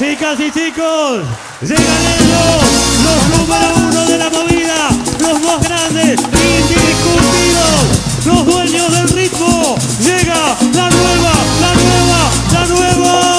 Chicas y chicos, llegan ellos, los número uno de la movida, los más grandes, indiscutidos, los dueños del ritmo. Llega la nueva, la nueva, la nueva.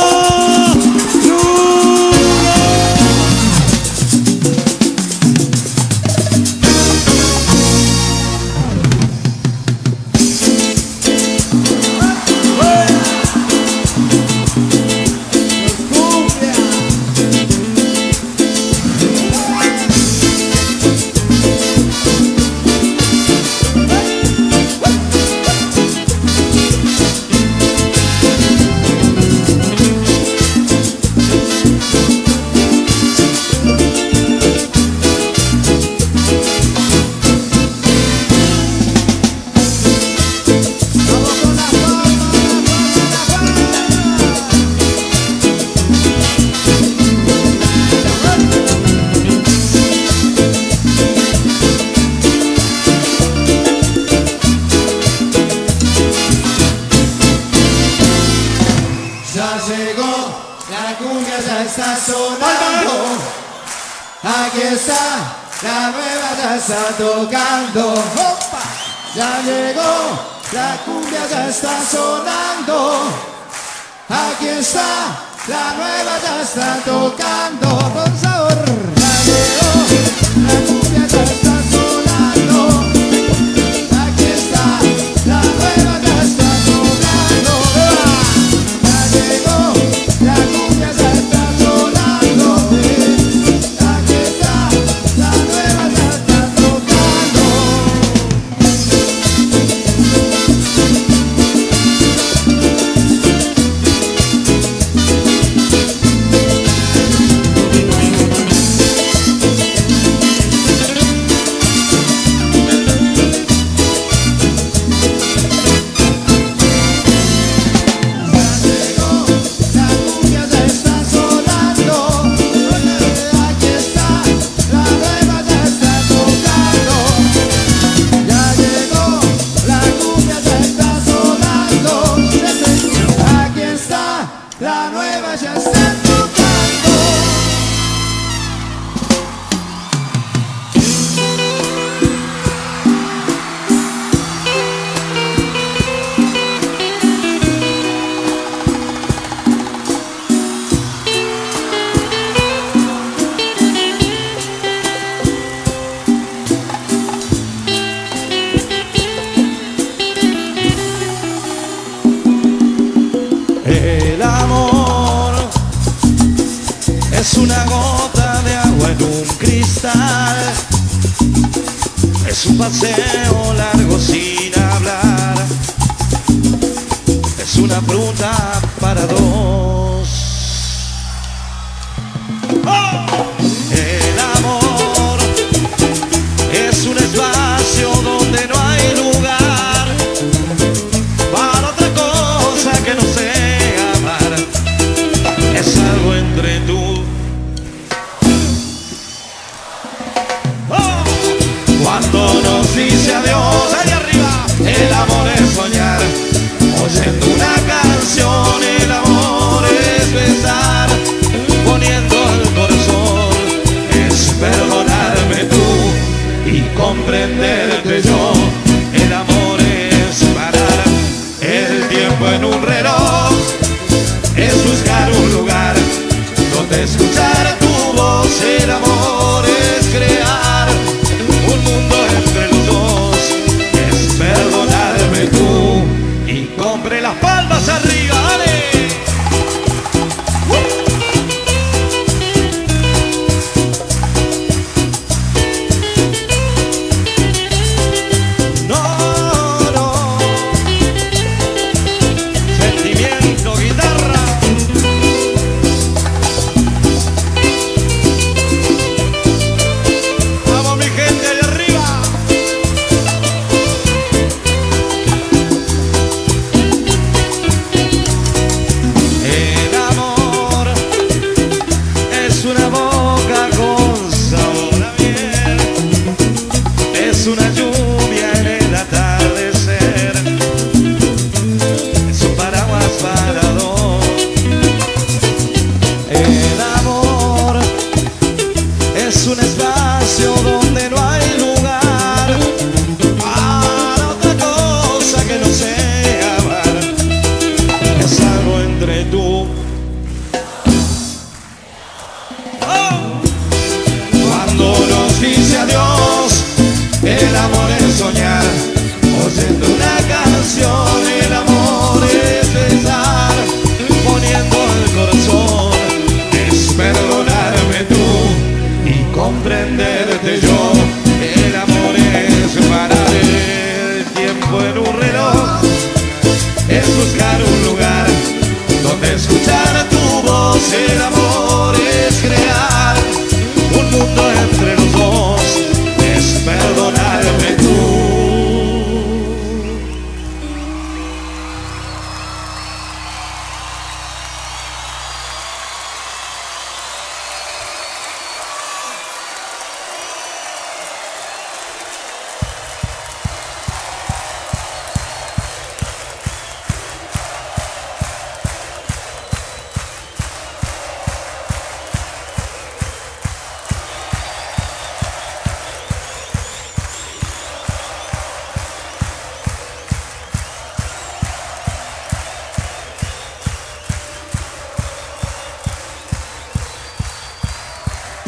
la nueva ya está tocando. una gota de agua en un cristal. Es un paseo largo sin hablar. Es una fruta para dos. ¡Oh! comprenderte yo. El amor es parar el tiempo en un reloj, es buscar un lugar donde escuchar tu voz. Era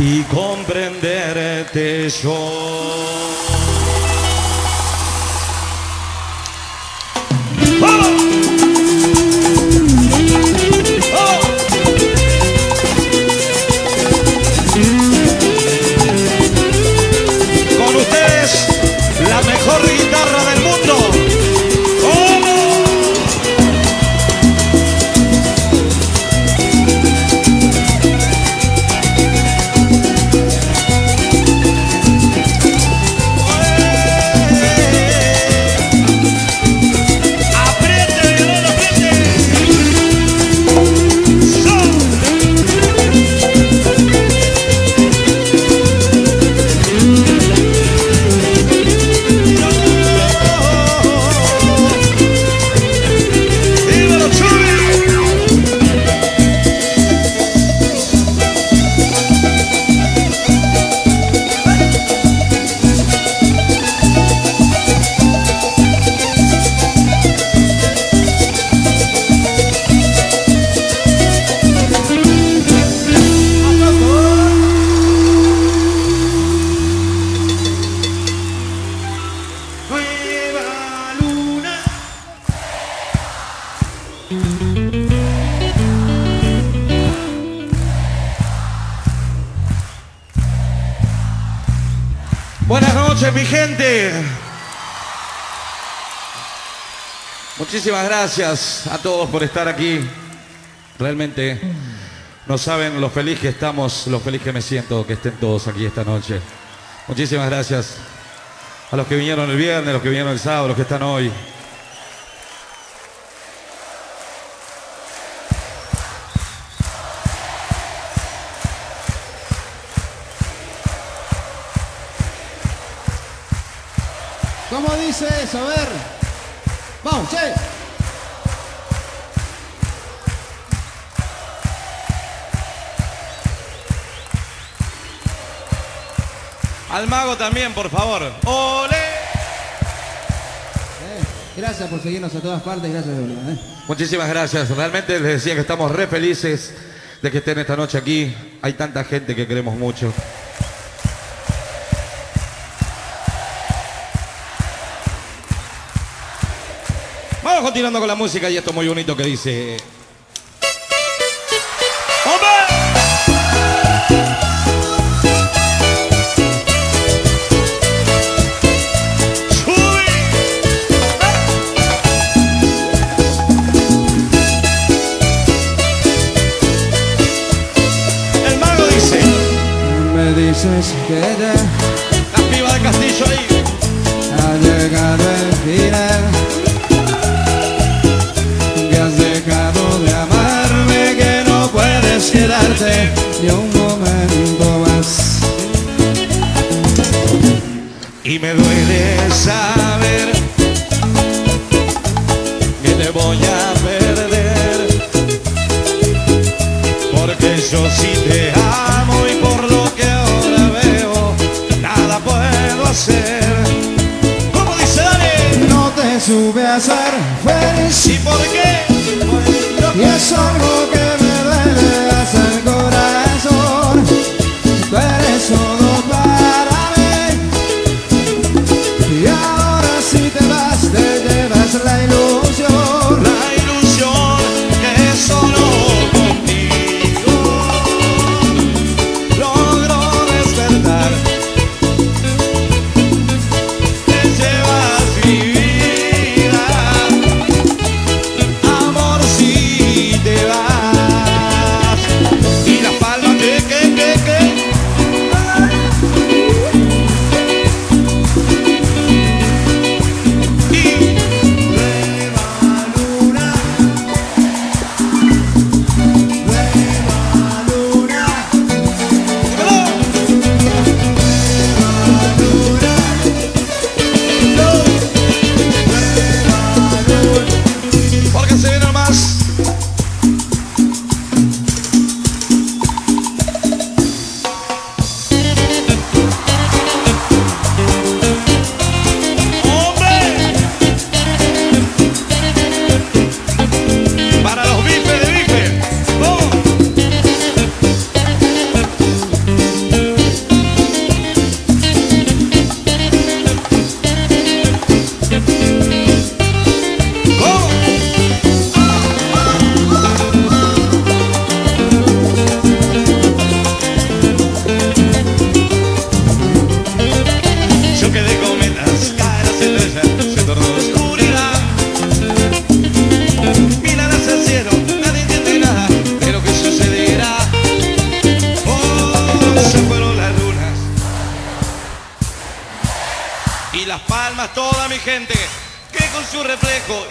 y comprenderte yo. Gracias a todos por estar aquí. Realmente no saben lo feliz que estamos, lo feliz que me siento que estén todos aquí esta noche. Muchísimas gracias a los que vinieron el viernes, los que vinieron el sábado, los que están hoy. Al mago también, por favor. ¡Ole! Eh, gracias por seguirnos a todas partes. Gracias de verdad. eh. Muchísimas gracias. Realmente les decía que estamos re felices de que estén esta noche aquí. Hay tanta gente que queremos mucho. Vamos continuando con la música y esto muy bonito que dice. Me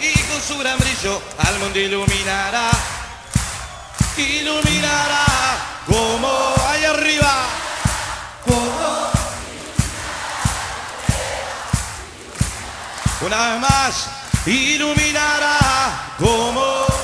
y con su gran brillo al mundo iluminará, iluminará como allá arriba. Una vez más, iluminará como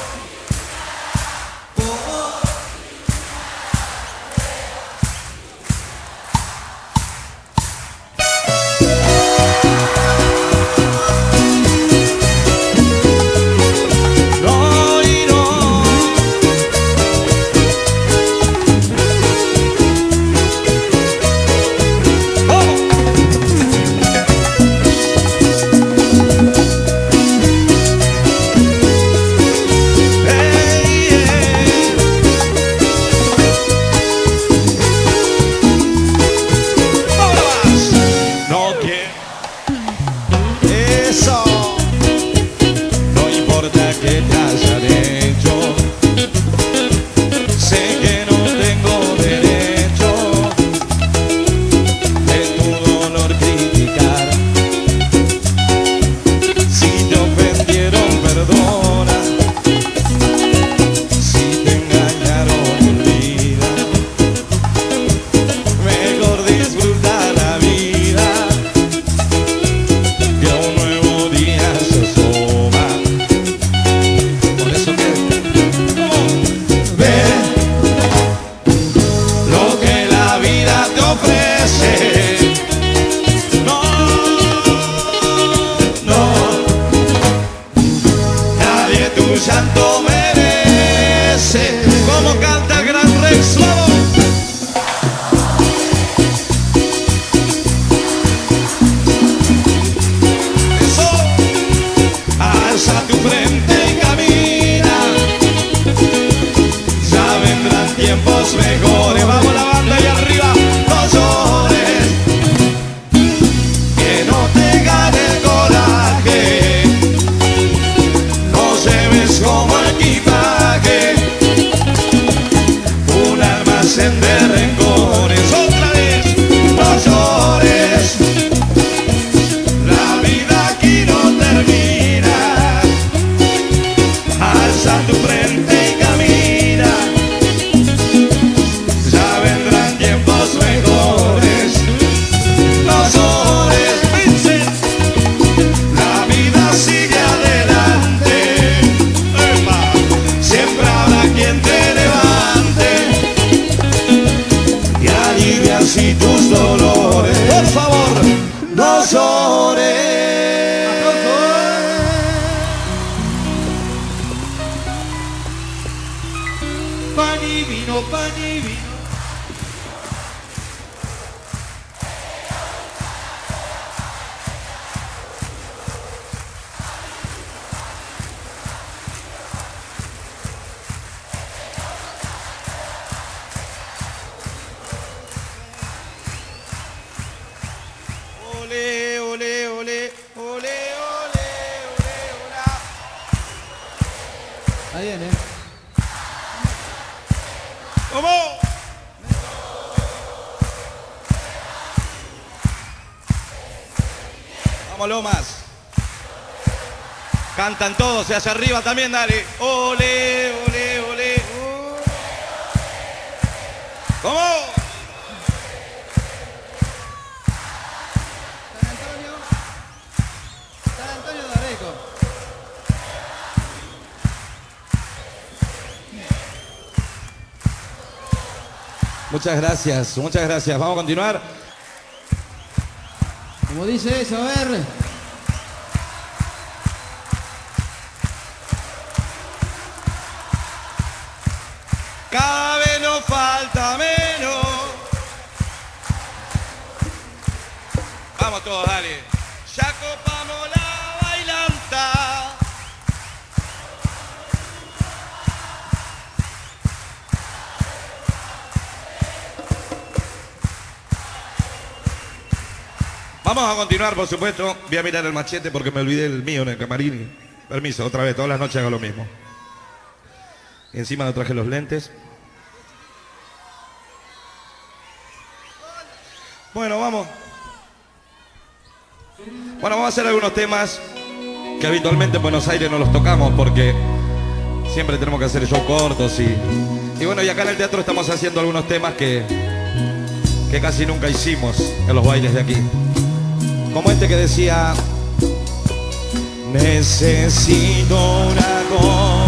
Pan y vino, pan y Lomas. Cantan todos, y hacia arriba también, dale. Ole, ole, ole. ¿Cómo? San Antonio. San Antonio de Areco. Muchas gracias, muchas gracias. Vamos a continuar. Como dice eso, a ver. Vamos a continuar, por supuesto. Voy a mirar el machete porque me olvidé el mío en el camarín. Permiso, otra vez, todas las noches hago lo mismo. Y encima no traje los lentes. Bueno, vamos. Bueno, vamos a hacer algunos temas que habitualmente en Buenos Aires no los tocamos porque siempre tenemos que hacer show cortos y, y bueno, y acá en el teatro estamos haciendo algunos temas que, que casi nunca hicimos en los bailes de aquí. Como este que decía, necesito una cosa.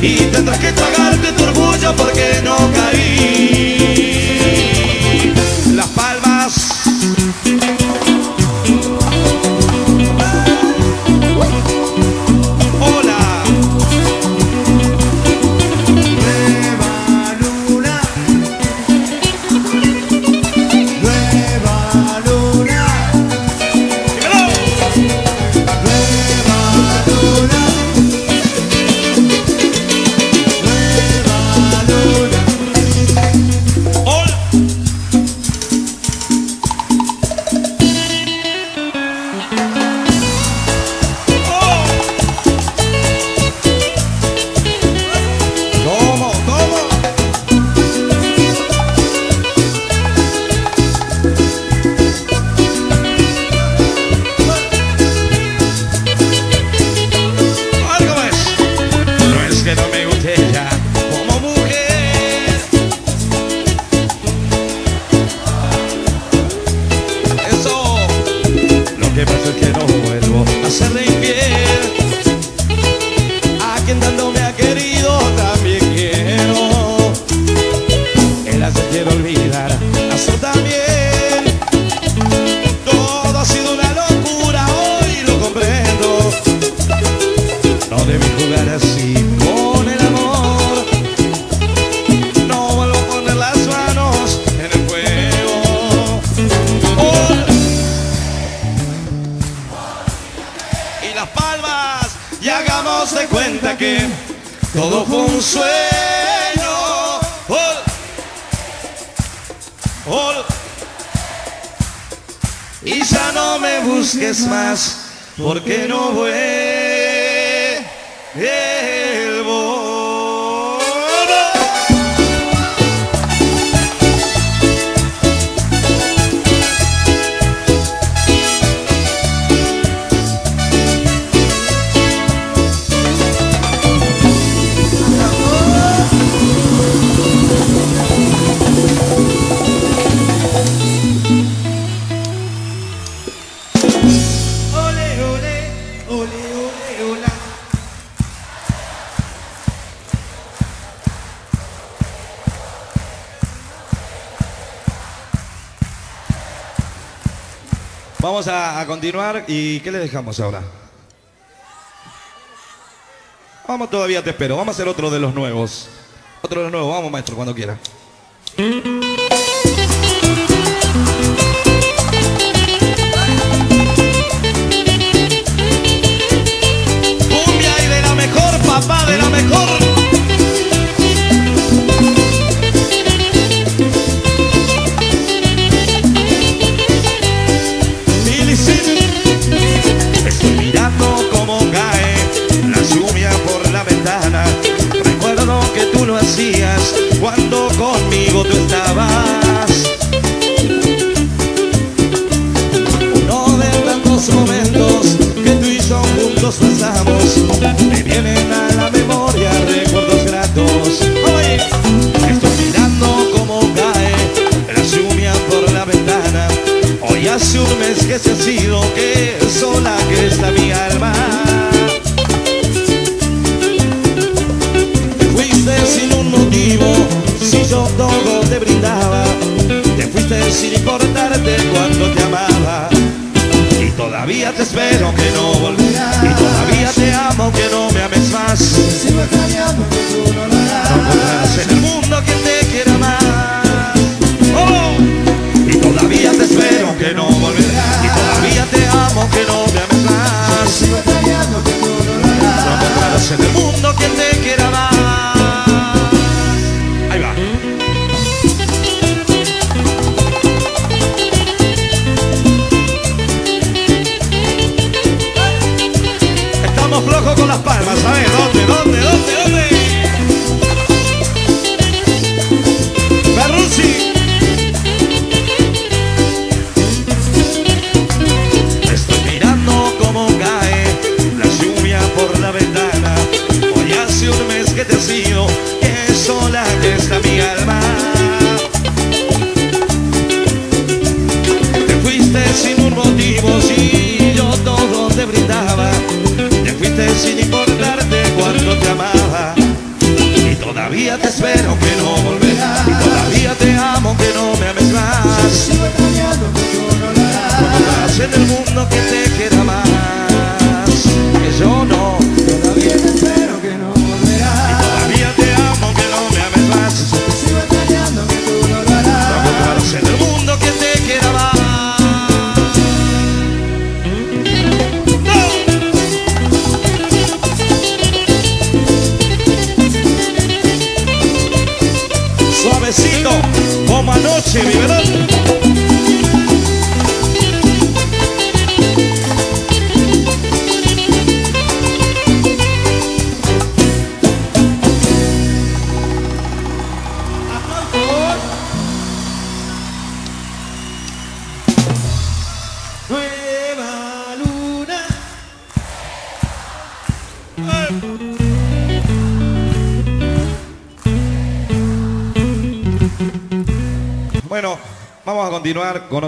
y tendrás que tragarte tu orgullo porque ¿Y qué le dejamos ahora? Vamos, todavía te espero. Vamos a hacer otro de los nuevos. Otro de los nuevos. Vamos, maestro, cuando quiera.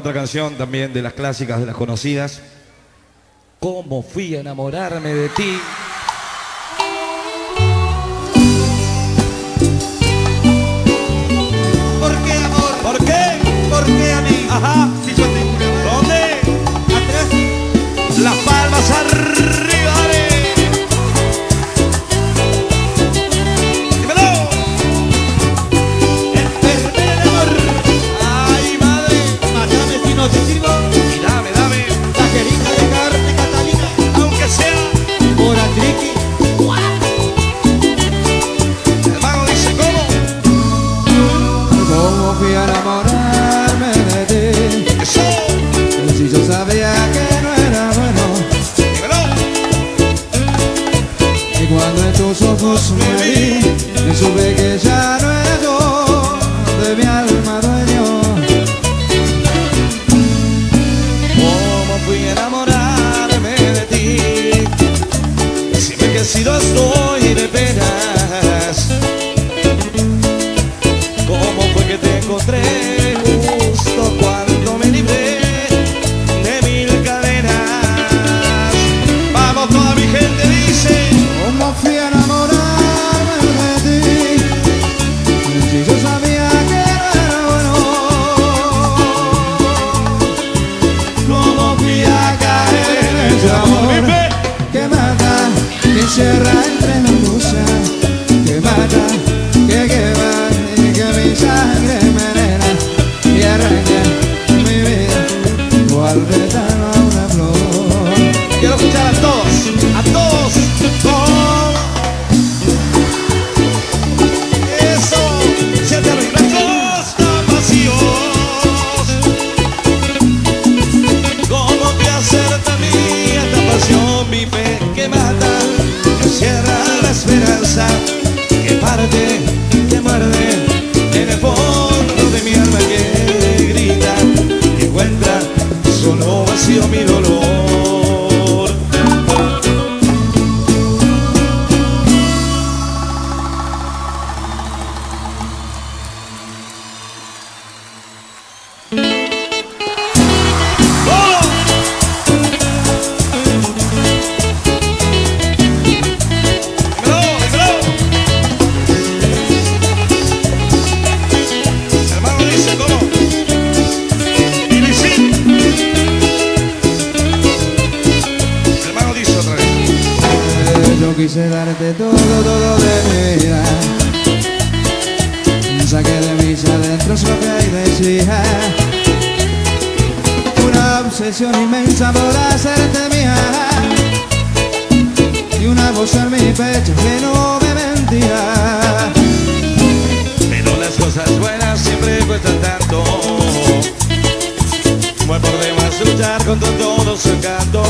otra canción también de las clásicas, de las conocidas. ¿Cómo fui a enamorarme de ti? ¿Por qué, amor? ¿Por qué? ¿Por qué a mí? Ajá, si yo te Las palmas arriba. pecho lleno de mentiras. Pero las cosas buenas siempre cuestan tanto. Fue por demás luchar contra todo su encanto.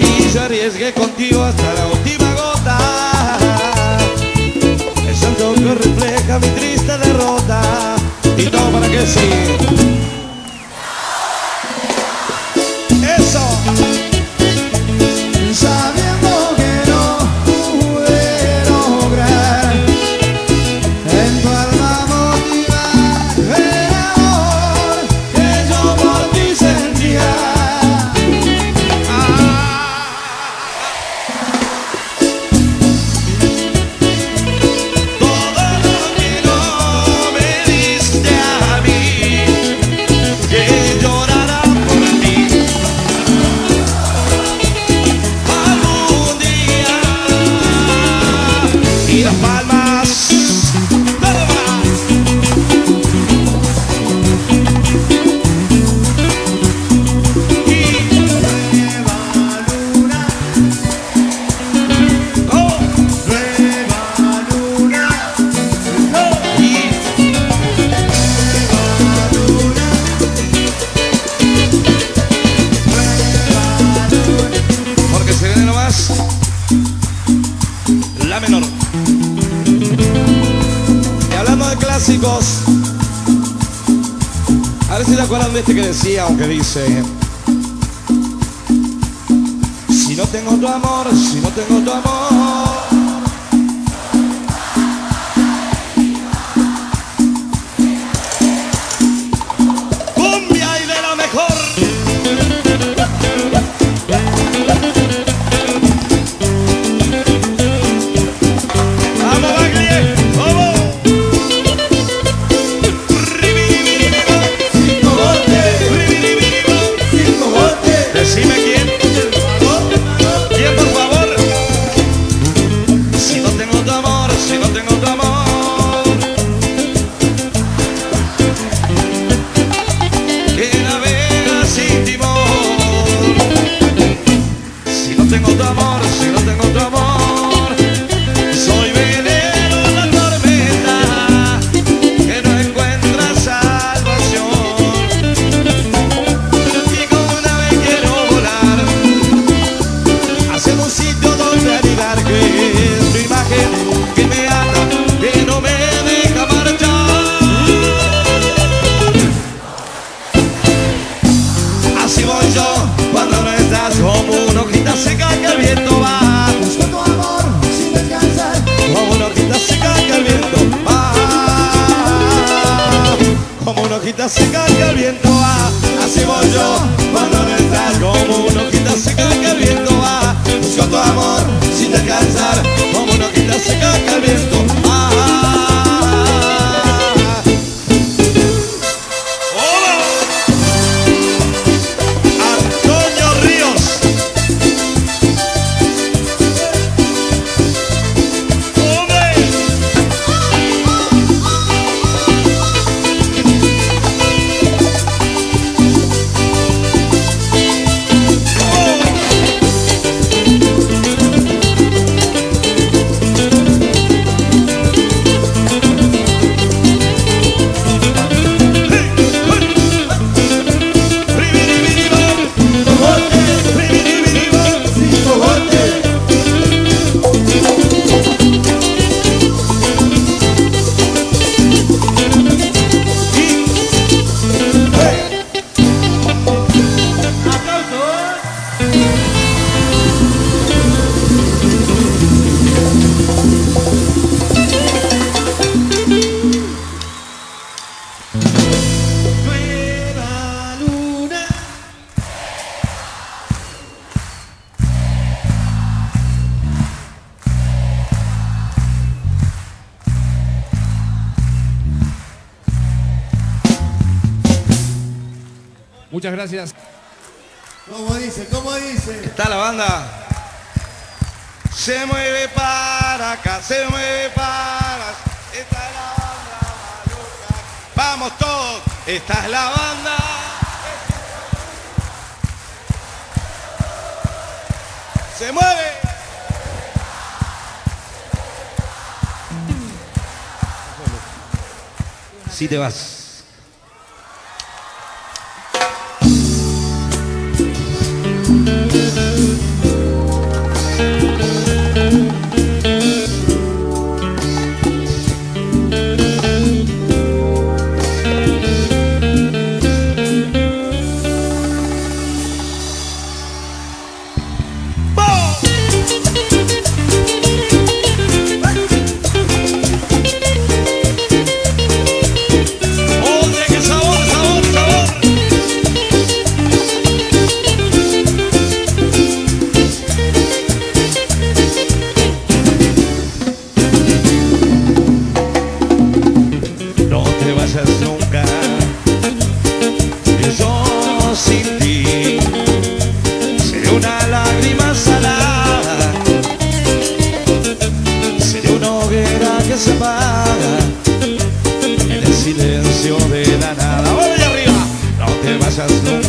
Y se arriesgué contigo hasta la última gota. El santo que refleja mi triste derrota. Y todo para que sí. hojita seca que el viento va. Así voy yo cuando no estás Como una hojita seca que el viento va. Busco tu amor sin descansar Como una hojita seca que el viento así te vas. En el silencio de la nada. ¡Vamos allá arriba! No te vayas nunca.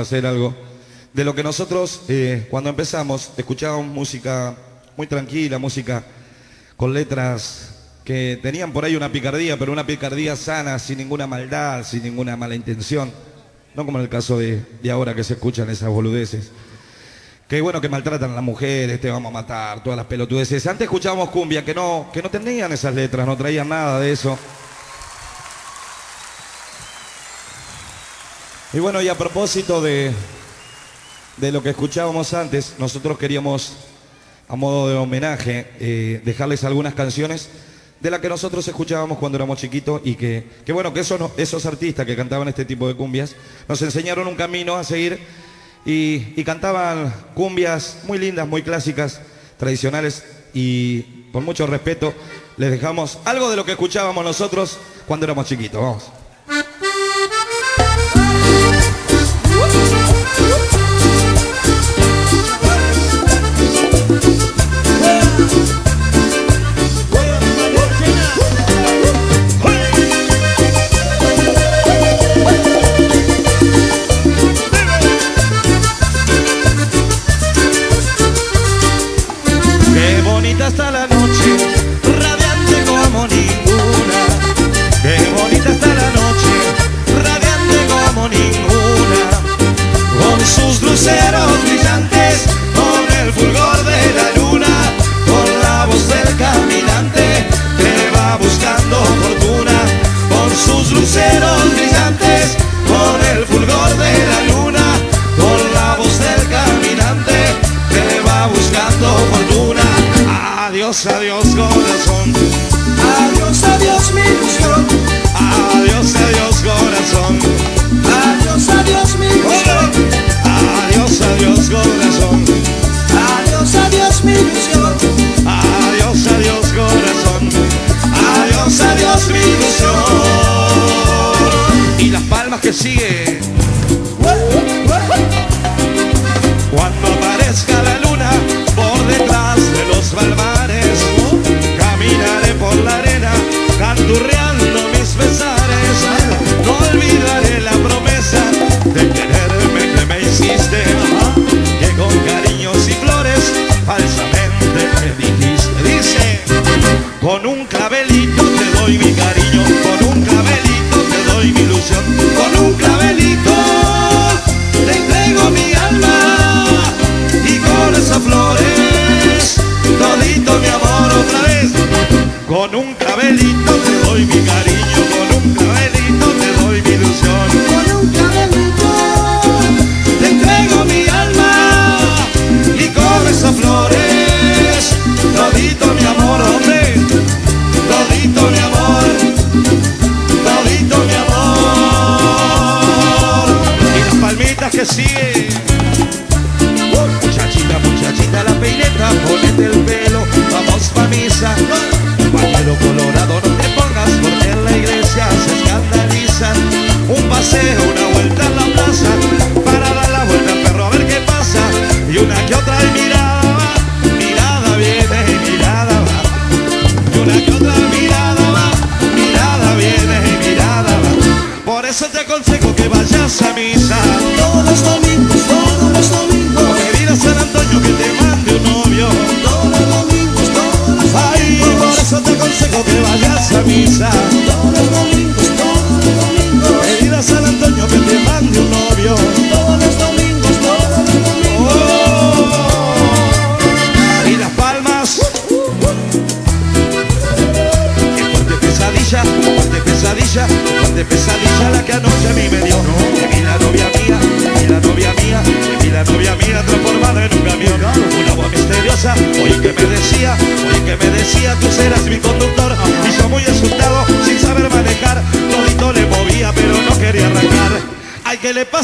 Hacer algo, de lo que nosotros eh, cuando empezamos escuchábamos música muy tranquila, música con letras que tenían por ahí una picardía, pero una picardía sana, sin ninguna maldad, sin ninguna mala intención. No como en el caso de, de ahora que se escuchan esas boludeces. Que bueno, que maltratan a las mujeres, te vamos a matar, todas las pelotudeces. Antes escuchábamos cumbia, que no, que no tenían esas letras, no traían nada de eso. Y bueno, y a propósito de, de lo que escuchábamos antes, nosotros queríamos, a modo de homenaje, eh, dejarles algunas canciones de las que nosotros escuchábamos cuando éramos chiquitos y que, que bueno, que esos, esos artistas que cantaban este tipo de cumbias nos enseñaron un camino a seguir y, y cantaban cumbias muy lindas, muy clásicas, tradicionales y con mucho respeto les dejamos algo de lo que escuchábamos nosotros cuando éramos chiquitos. Vamos. Sus luceros brillantes, con el fulgor de la luna, con la voz del caminante que va buscando fortuna. Con sus luceros brillantes, con el fulgor de la luna, con la voz del caminante que va buscando fortuna. Adiós, adiós, corazón. Adiós, adiós mi Y las palmas que siguen.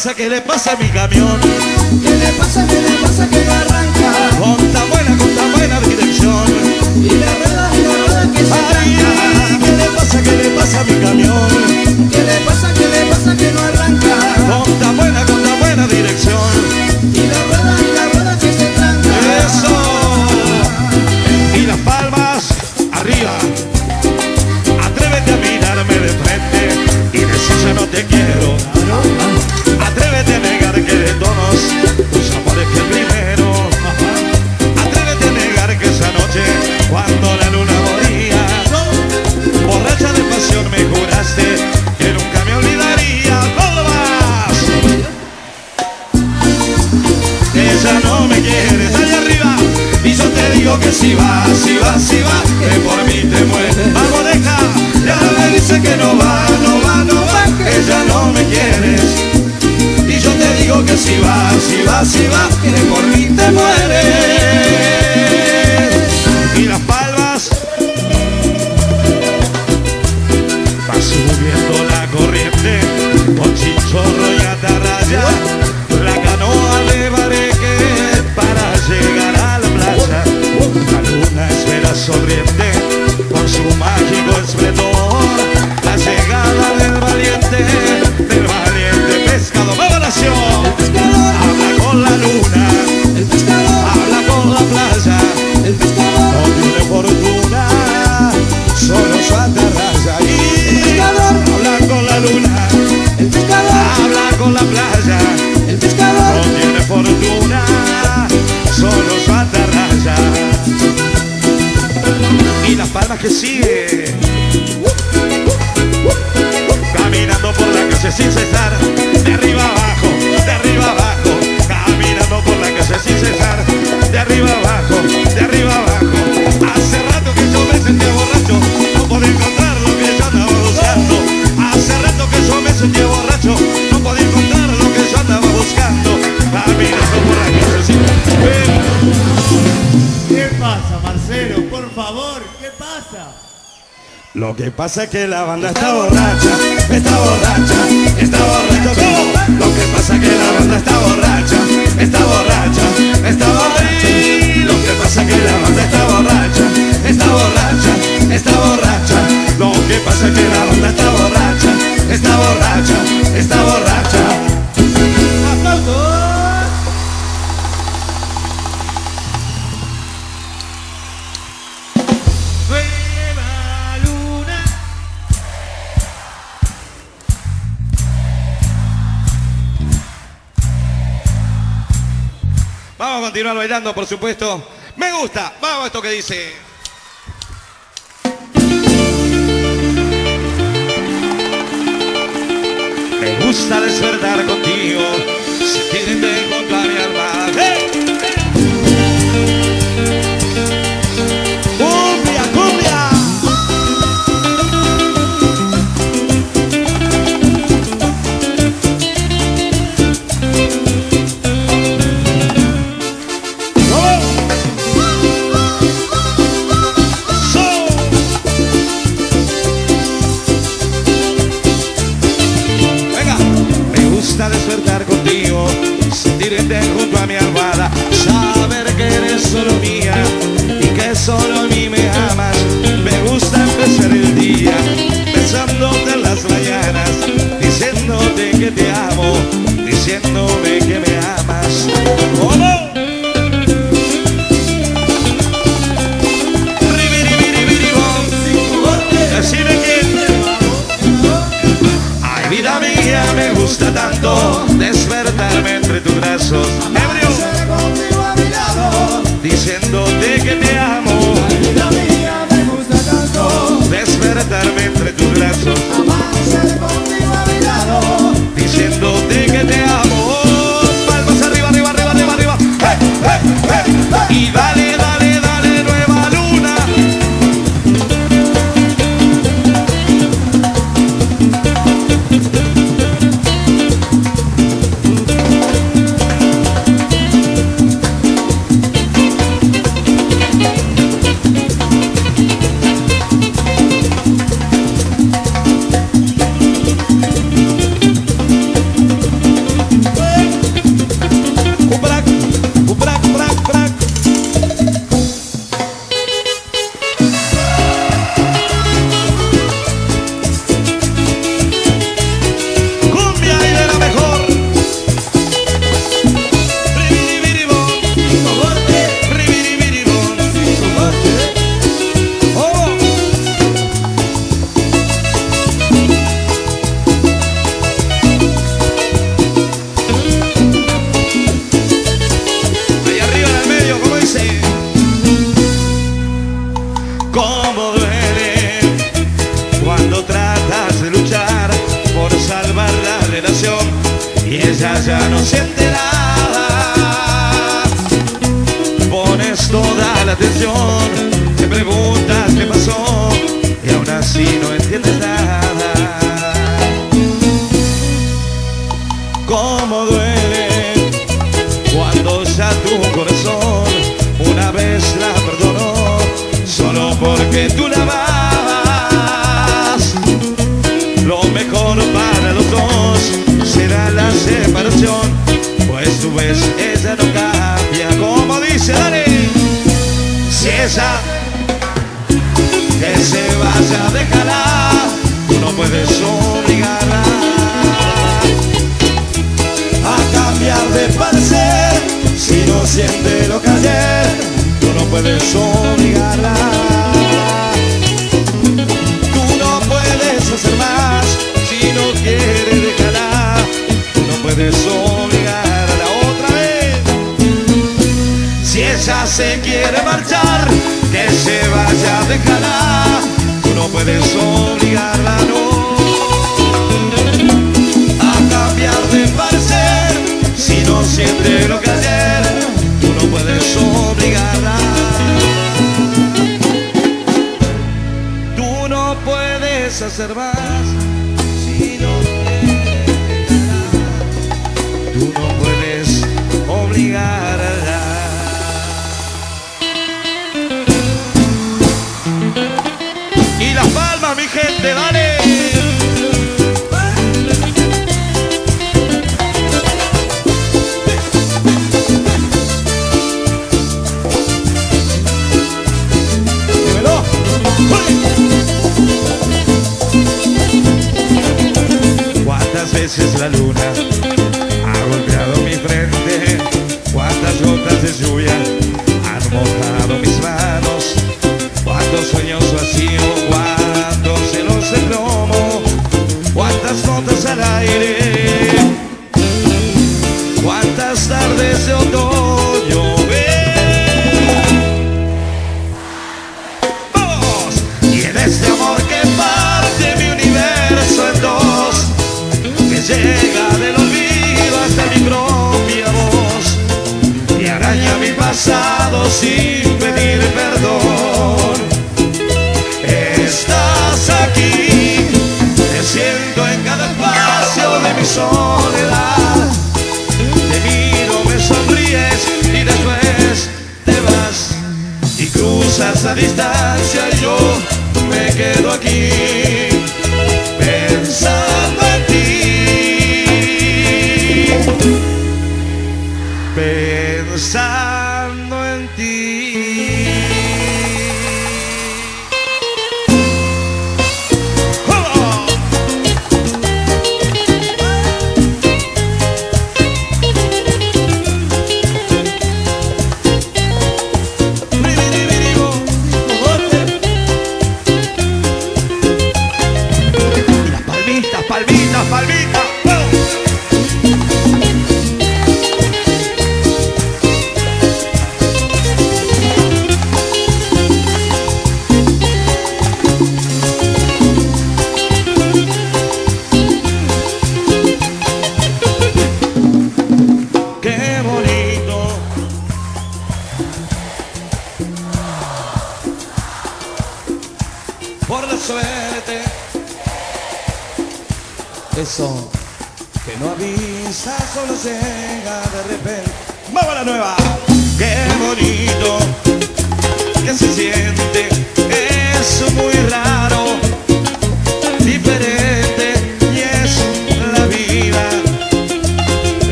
Pasa? ¿Qué le pasa a mi camión? sin cesar. Lo que pasa es que la banda está borracha, está borracha, está borracha. Lo que pasa es que la banda está borracha, está borracha, está borracha. Lo que pasa es que la banda está borracha, está borracha, está borracha. Lo que pasa es que la banda está borracha, está borracha, está borracha. continuar bailando, por supuesto. Me gusta. Vamos a esto que dice. Me gusta despertar contigo te amo, diciéndome que me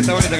esta bonita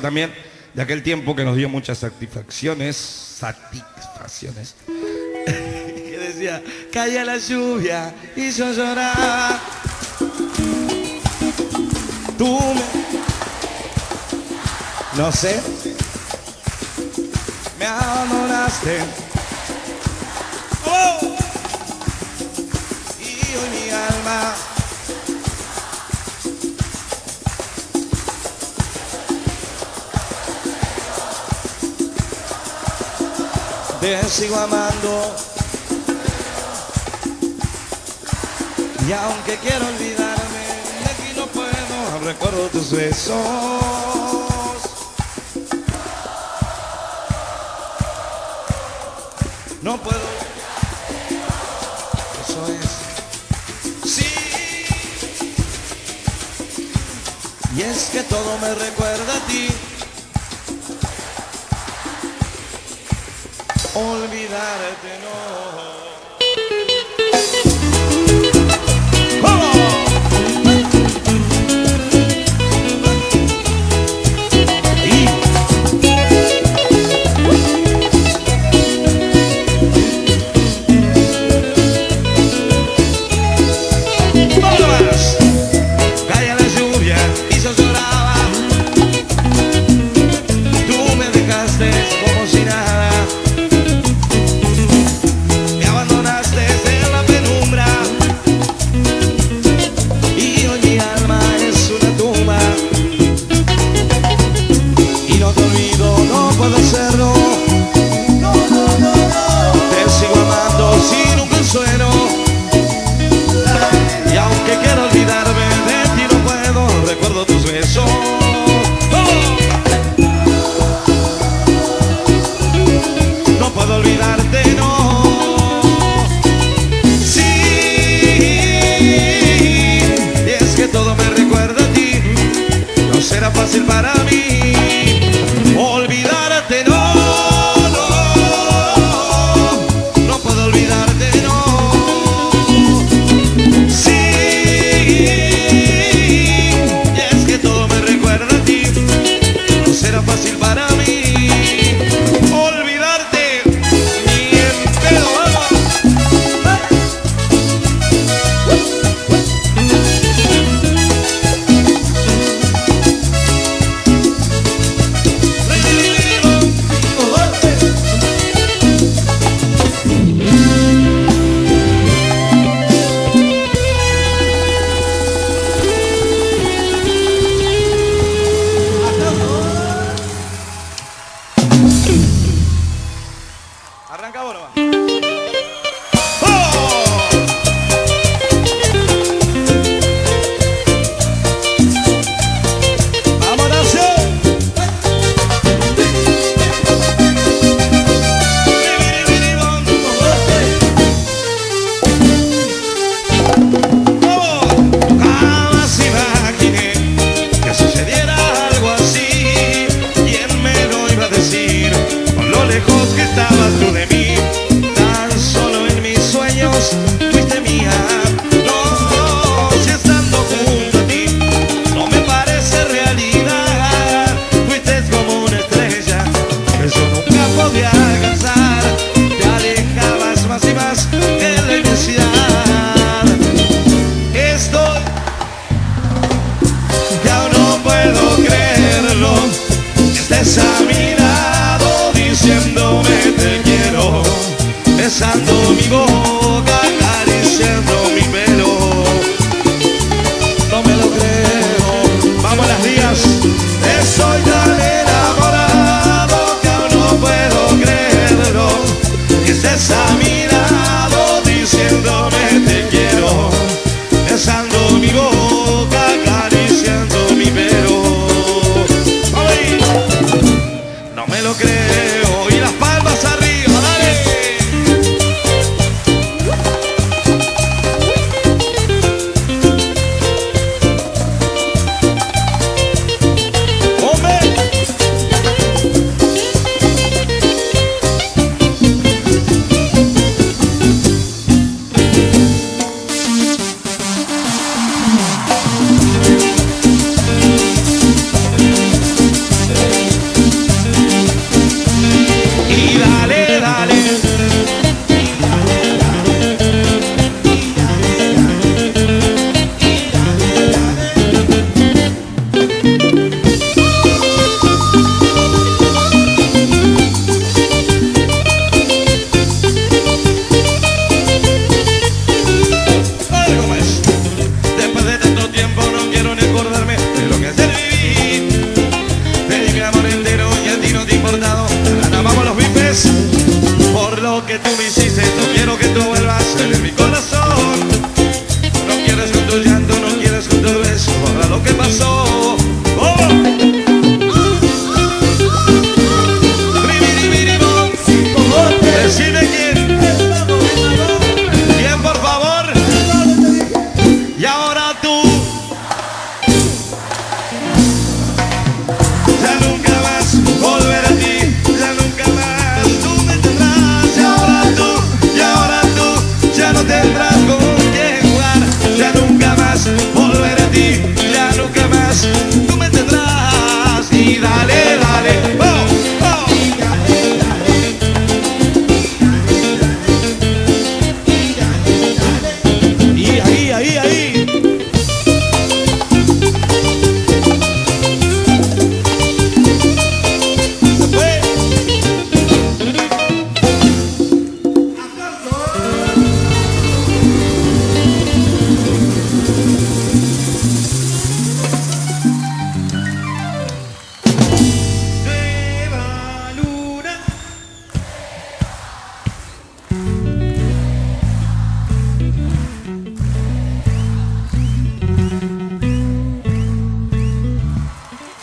también de aquel tiempo que nos dio muchas satisfacciones, satisfacciones. que decía, calla la lluvia y yo lloraba. Tú me... No sé. Me abandonaste. sigo amando. Y aunque quiero olvidarme, de ti no puedo, recuerdo tus besos. No puedo. Eso es. Sí. Y es que todo me recuerda a ti. olvidarte no.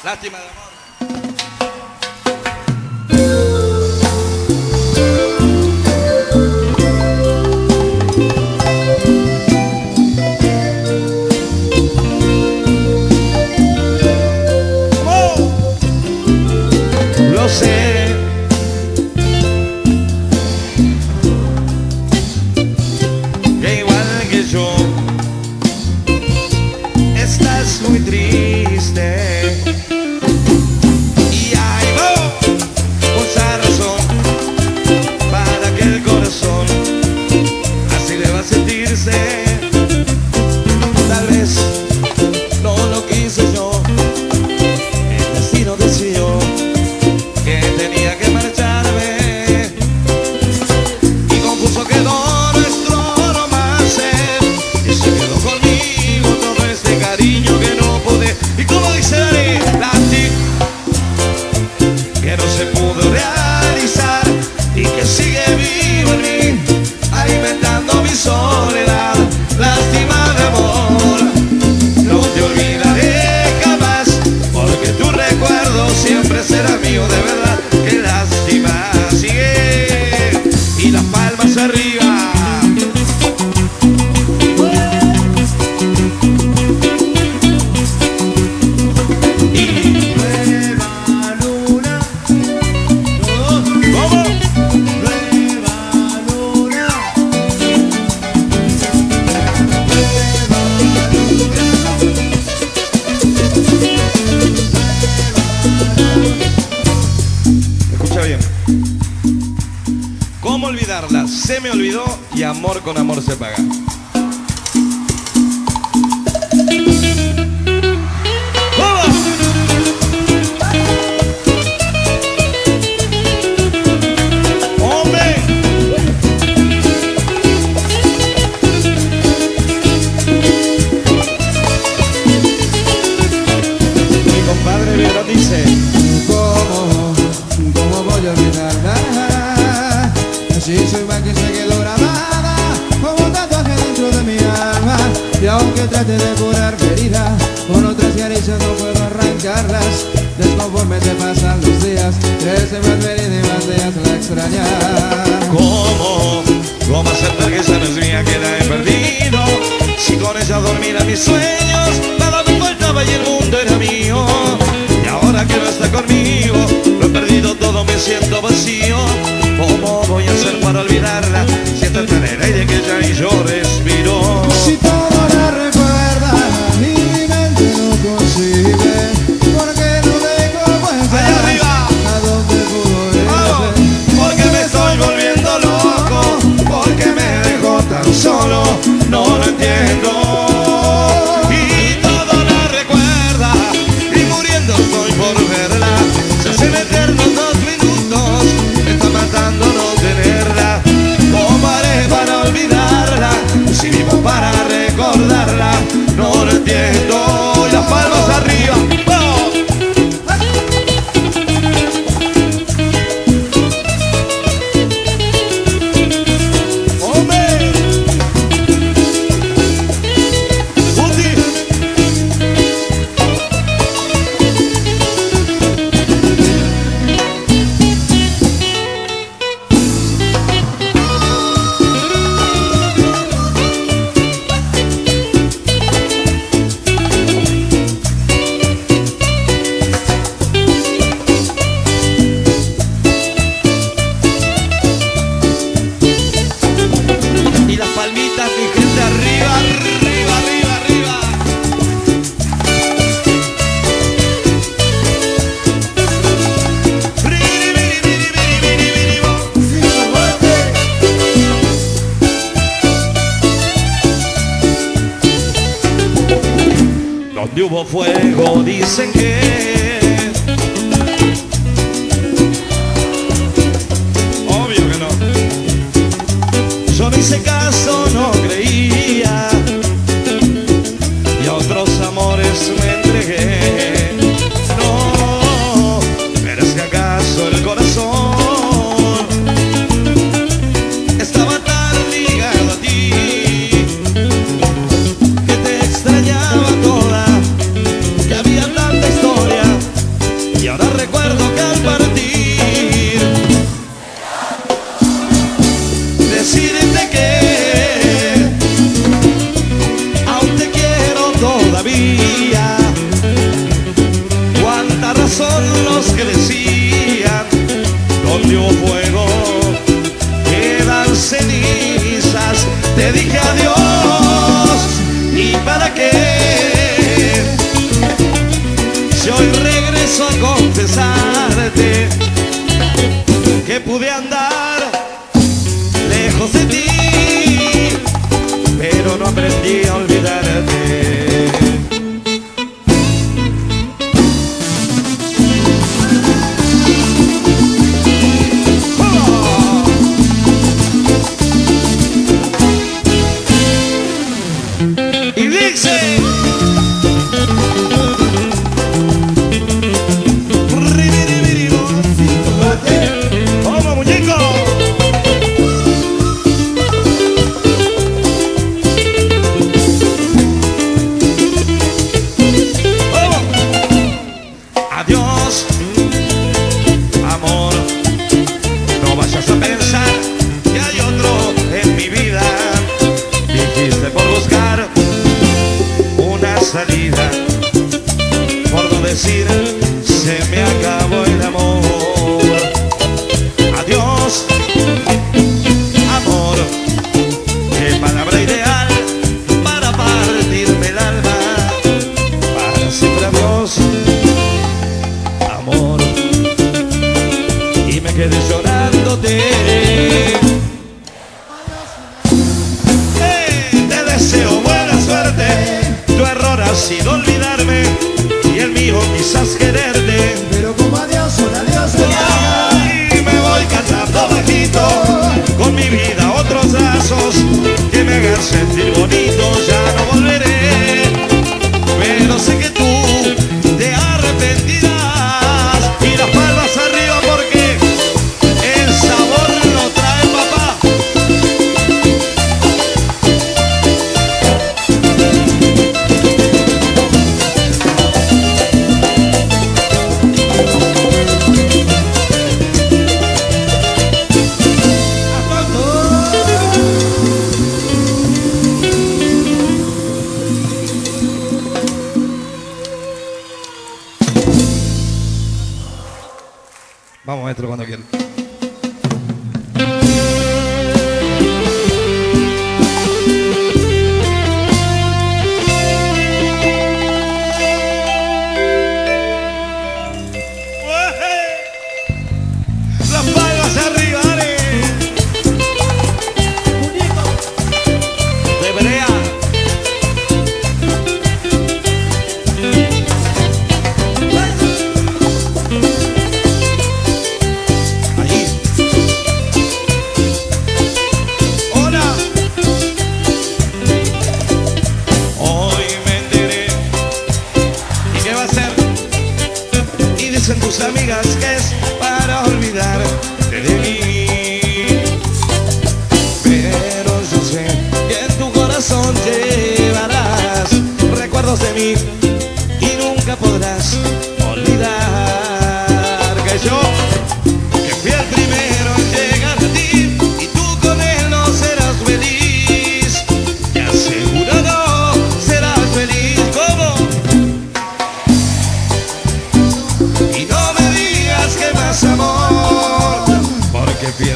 Lástima de amor.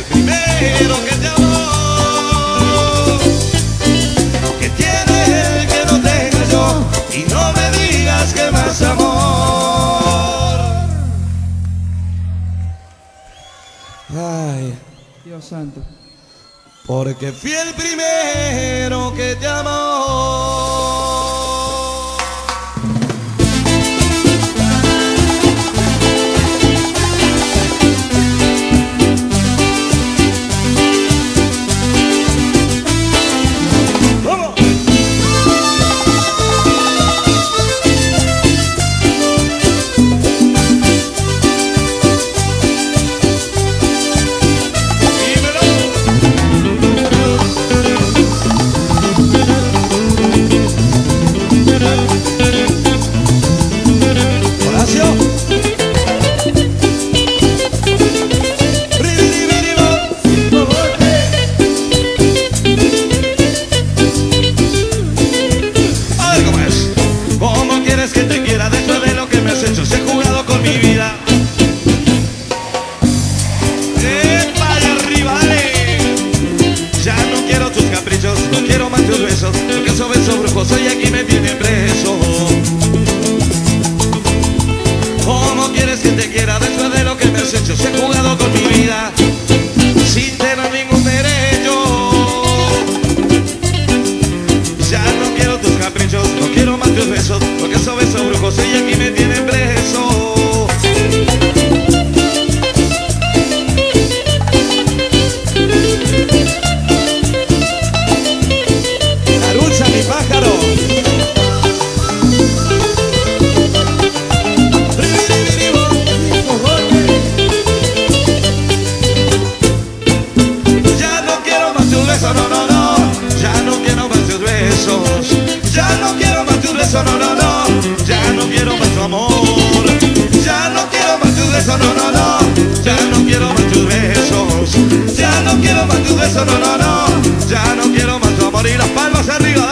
Primero que te amo, que tiene el que no tenga yo, y no me digas que más amor. Ay, Dios santo. Porque fui el primero que te amo. muchos he jugado con eso no, no, no, ya no quiero más amor y las palmas arriba.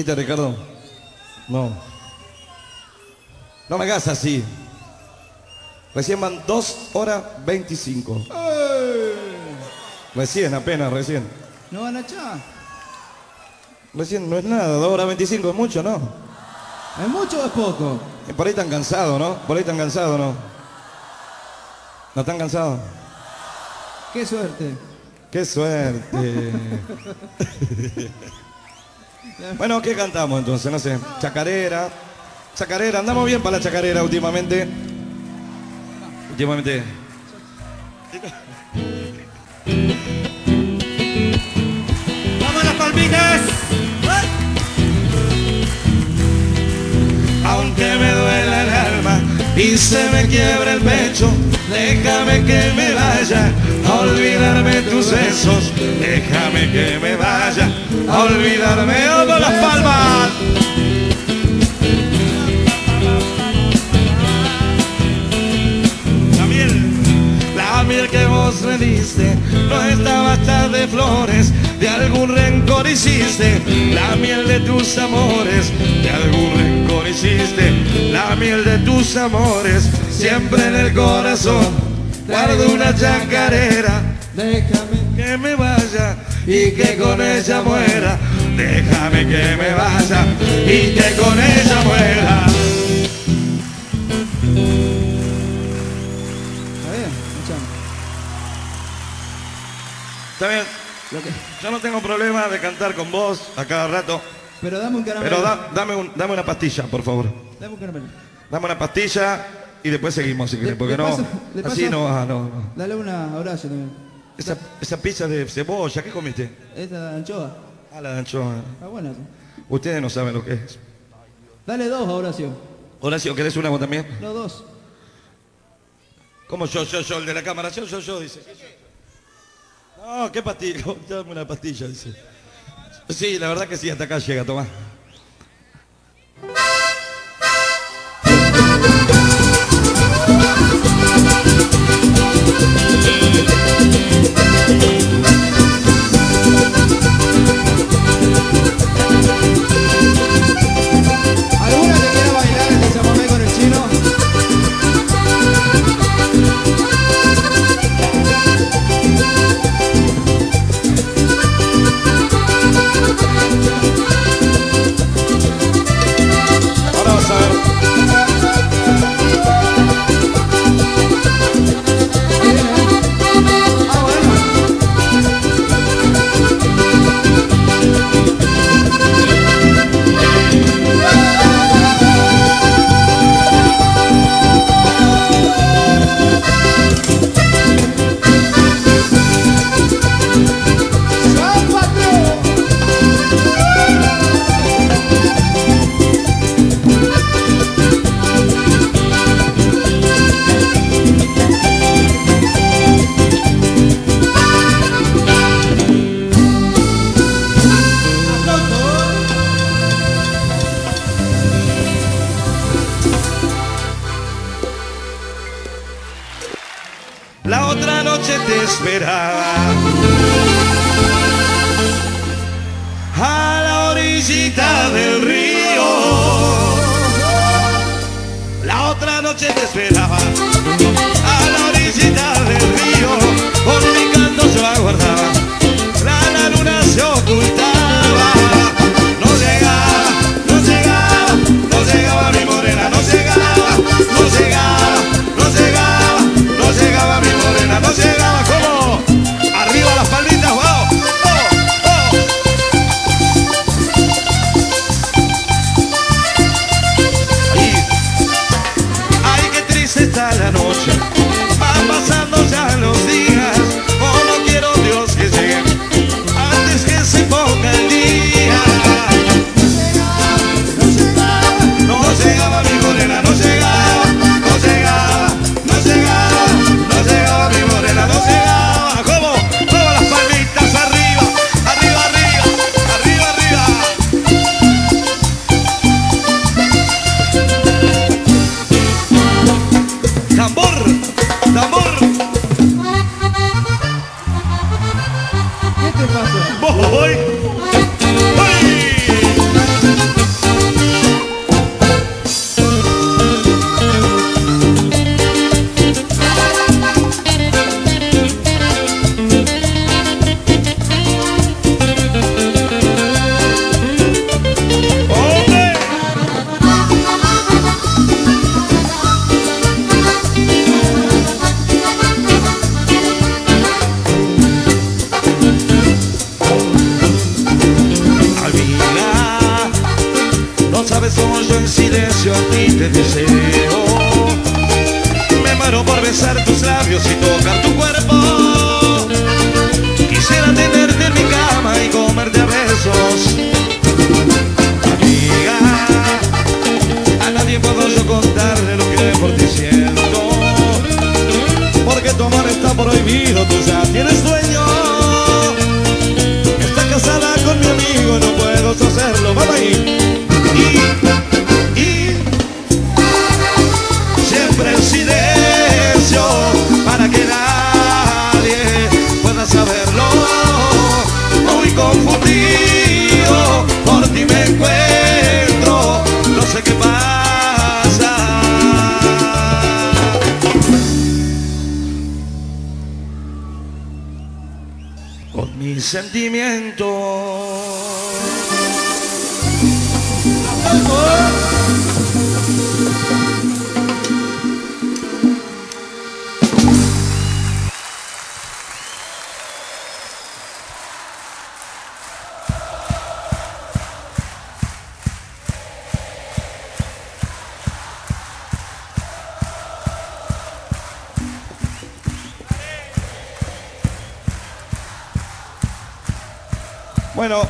¿Viste, Ricardo? No. No me hagas así. Recién van 2 horas 25. Recién, apenas, recién. ¿No van a echar? Recién no es nada, 2 horas 25 es mucho, ¿no? ¿Es mucho o es poco? Y Por ahí están cansados, ¿no? Por ahí están cansados, ¿no? ¿No están cansados? ¡Qué suerte! ¡Qué suerte! bueno, ¿qué cantamos entonces? No sé. Chacarera. Chacarera, andamos bien para la chacarera últimamente. Últimamente. ¡Vamos las palmitas! Aunque me duela el alma y se me quiebra el pecho, déjame que me vaya a olvidarme tus besos. Déjame que me vaya a olvidarme de las palmas. Que vos me diste no estaba hasta de flores, de algún rencor hiciste. La miel de tus amores, de algún rencor hiciste. La miel de tus amores, siempre en el corazón. Guardo una chacarera, Déjame. que me vaya y que con ella muera. Déjame que me vaya y que con ella muera. Está bien, Lo que... yo no tengo problema de cantar con vos a cada rato. Pero dame un caramelo. Pero da- dame, un- dame una pastilla, por favor. Dame un caramelo. Dame una pastilla y después seguimos, si querés, porque no. paso- así paso- no va, no, no. Dale una a Horacio también. Esa, esa pizza de cebolla, ¿qué comiste? Esta de anchoa. Ah, la de anchoa. Está buena. Ustedes no saben lo que es. Dale dos a Horacio. Horacio, ¿querés una vos también? No, dos. ¿Cómo yo, yo, yo, el de la cámara? Yo, yo, yo, dice. No, ¿qué pastilla? Dame una pastilla, dice. Sí, la verdad que sí, hasta acá llega, toma. Mis Bueno,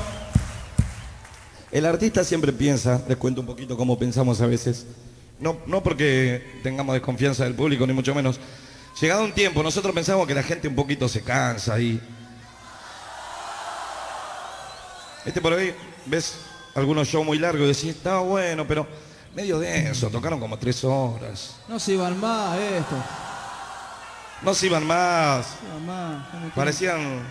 el artista siempre piensa, les cuento un poquito cómo pensamos a veces, no, no porque tengamos desconfianza del público, ni mucho menos. Llegado un tiempo, nosotros pensamos que la gente un poquito se cansa y... Este por ahí, ves algunos shows muy largos y decís, está bueno, pero medio denso, tocaron como tres horas. No se iban más esto. No se iban más, Se iban más. no parecían...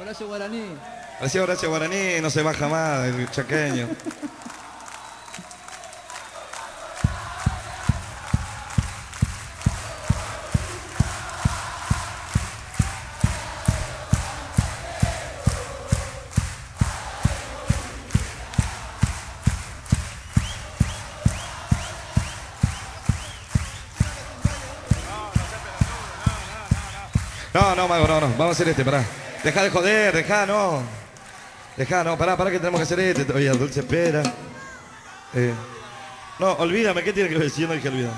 Horacio Guaraní. Parecía Horacio Guaraní, no se baja más, el chaqueño. No, no, Mago, no, no. Vamos a hacer este, pará. Deja de joder, deja, no. Deja, no, pará, pará que tenemos que hacer este todavía. Dulce espera. Eh, No, olvídame, ¿qué tiene que decir? Yo no dije olvídame.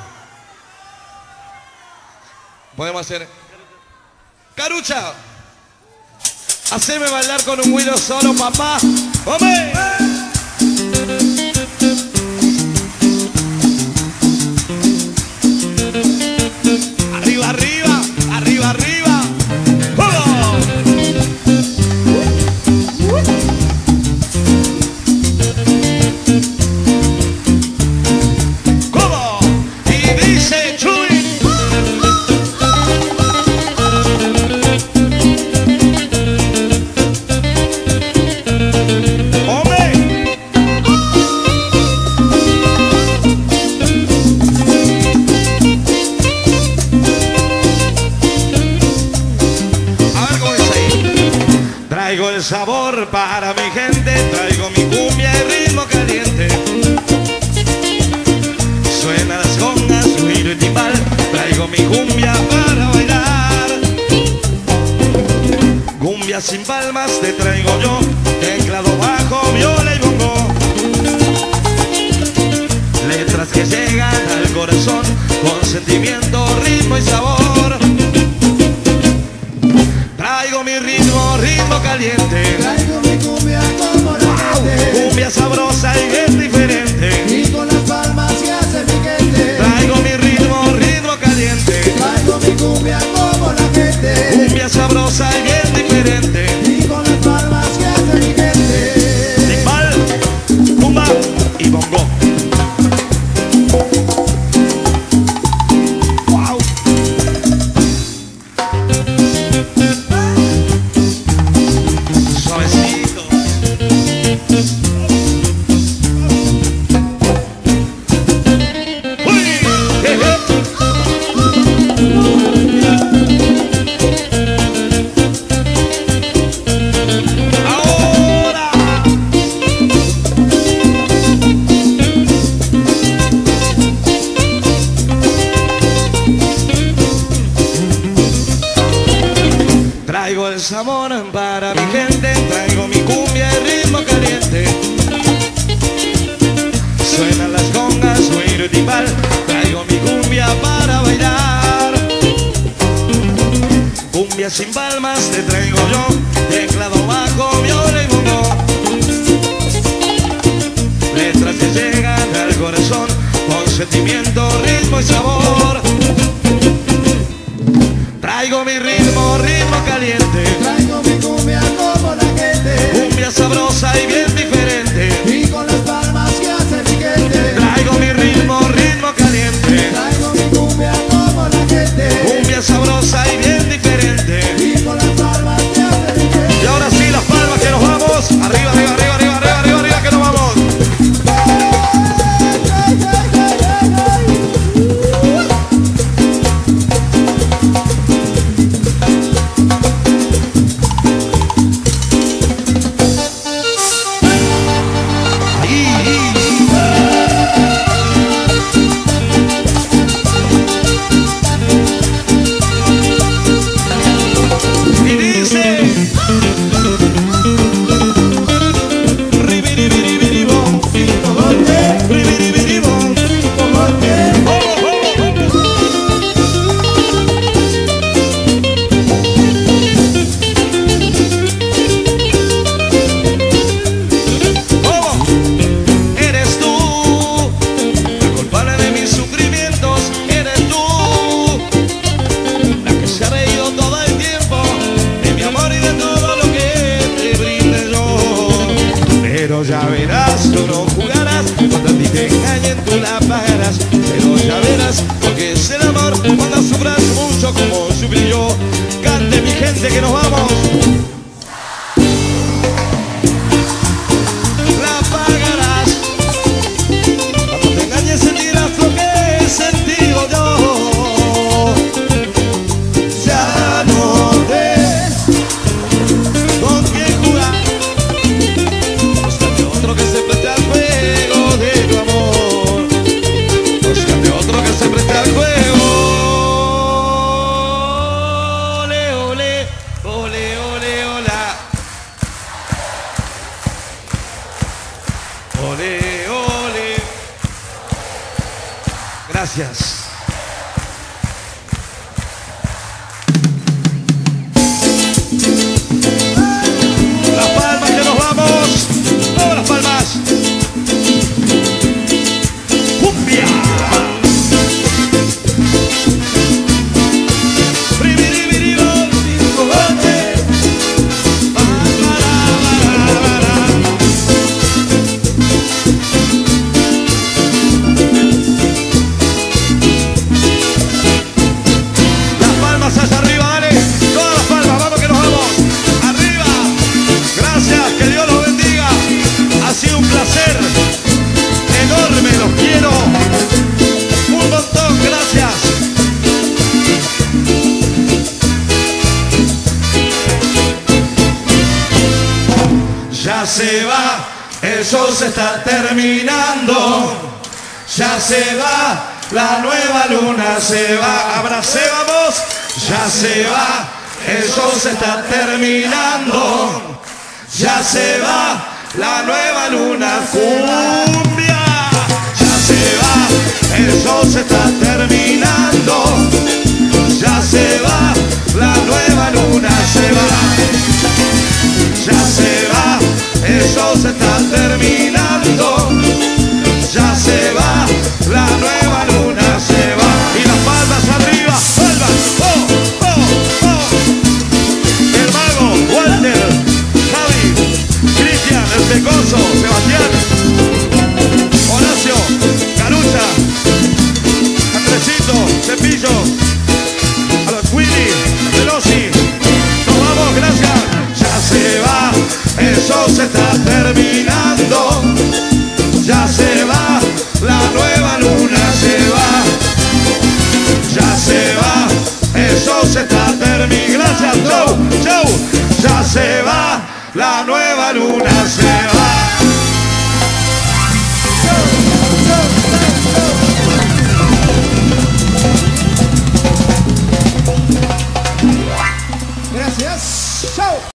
Podemos hacer. ¡Carucha! Haceme bailar con un guido solo, papá. ¡Hombre! Sabor para mi gente, traigo mi cumbia y ritmo caliente. Suena las congas, ruido y timbal, traigo mi cumbia para bailar. Cumbia sin palmas te traigo yo, teclado bajo, viola y bongo. Letras que llegan al corazón, con sentimiento, ritmo y sabor. Gente. Gente que nos.